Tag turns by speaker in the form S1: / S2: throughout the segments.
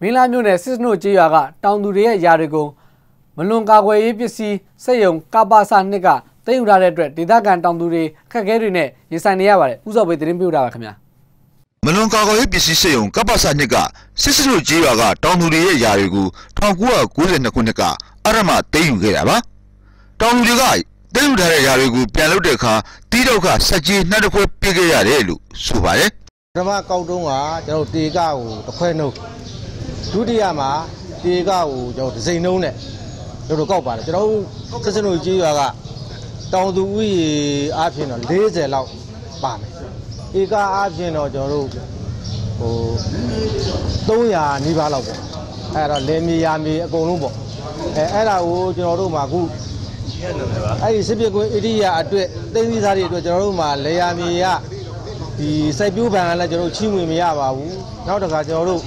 S1: မင်းလာမြို့နယ်စစ်စနုကျေးရွာကတောင်သူတွေရဲ့ယာတွေကိုမလွန်ကာကွယ်ရေးပစ္စည်းစက်ယုံကပါစာနှစ်ကသိမ်းယူထားတဲ့အတွက်ဒေသခံတောင်သူတွေခက်ခဲတွေနဲ့ရင်ဆိုင်နေရပါတယ်ဥစော်ပေသတင်းပြုတာပါခင်ဗျာ
S2: မလွန်ကာကွယ်ရေးပစ္စည်းစက်ရုံကပ္ပစနှစ်ကစစ်စစ်တို့ကြီးရွာကတောင်သူတွေရဲ့ယာတွေကို1992ခုနှစ်ကအရမသိမ်းယူခဲ့တာပါတောင်သူတွေကသိမ်းယူထားတဲ့ယာတွေကိုပြန်လုပ်တဲ့အခါတီးတော့ကစက်ကြီးနှက်တစ်ခွဲပြစ်ခဲ့ရတယ်လို့ဆိုပါတယ်
S3: ပထမကောက်တုံးကကျွန်တော်တေကကိုတစ်ခွဲနှုတ် ဒုတိယမှာတေကကိုကျွန်တော်ဒစိန်နှုံးနဲ့တို့တို့ကောက်ပါတယ်ကျွန်တော်တို့စစ်စနုကြီးရွာကတောင်သူဥယျာအားဖြင့်တော့40လောက်ပါမယ်ဧကအားဖြင့်တော့ကျွန်တော်တို့ဟို300နီးပါးလောက်ပေါ့အဲ့တော့လေမြေယာမြေအကုန်လုံးပေါ့အဲအဲ့ဒါကိုကျွန်တော်တို့မှာအခုအဲ့ဒီစစ်ပစ်ကွင်းဣရိယာအတွက်သိသိသားတွေအတွက်ကျွန်တော်တို့မှာလေယာမြေရဒီစိုက်ပျိုးဗန်ကလည်းကျွန်တော်တို့ချီးမွေမရပါဘူးနောက်တစ်ခါကျွန်တော်တို့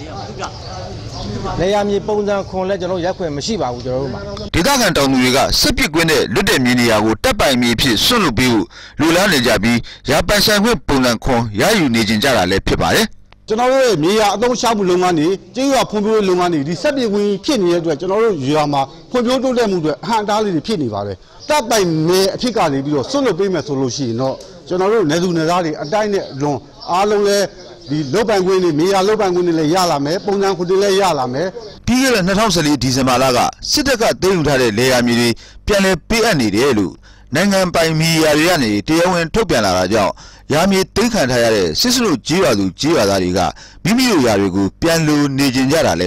S3: နေရာမြေပုံစံခွန်လည်းကျွန်တော်တို့ရက်ခွင့်မရှိပါဘူးကျွန်တော်တို့မှာ
S2: ဒေသခံတောင်သူတွေကစစ်ပစ်ကွင်းနဲ့လွတ်တဲ့မြေနေရာကိုတပ်ပိုင်မြေဖြစ်ဆွန့်လွတ်ပေးဖို့လူလားနေကြပြီးရာပန်ဆိုင်ခွင့်ပုံစံခွန်ရယူနေကြကြတာလည်းဖြစ်ပါတယ်
S4: ကျွန်တော်တို့ရဲ့မြေယာအသုံးချမှုလုပ်ငန်းတွေကျေးရွာဖွံ့ဖြိုးရေးလုပ်ငန်းတွေဒီစက်ပြေဝင်ဖြစ်နေတဲ့အတွက်ကျွန်တော်တို့ရွာမှာဖွံ့ဖြိုးတိုးတက်မှုတွေအဟန့်အတားလေးတွေဖြစ်နေပါတယ်တပ်ပိုင်မြေအဖြစ်ကနေပြီးတော့ဆွတ်လွတ်ပေးမယ်ဆိုလို့ရှိရင်တော့ကျွန်တော်တို့နေသူနေသားတွေအတိုင်းနဲ့လွန်အားလုံးလဲ ဒီလုတ်ပိုင်ခွင့်တွေမြေယာလုတ်ပိုင်ခွင့်တွေလည်းရလာမယ်ပုံစံခွင့်တွေလည်းရလာမယ်
S2: ပြီးခဲ့တဲ့2014ဒီဇင်ဘာလကစစ်တပ်ကသိမ်းယူထားတဲ့လေယာမြေတွေပြန်လည်ပေးအပ်နေတယ်လို့နိုင်ငံပိုင်မီဒီယာတွေကနေတရားဝင်ထုတ်ပြန်လာတာကြောင့်ယာမြေသိမ်းခံထားရတဲ့စစ်စလို့ကြီးရွာသူကြီးရွာသားတွေကမိမိတို့ယာတွေကိုပြန်လိုနေကျင်ကြတာလည်း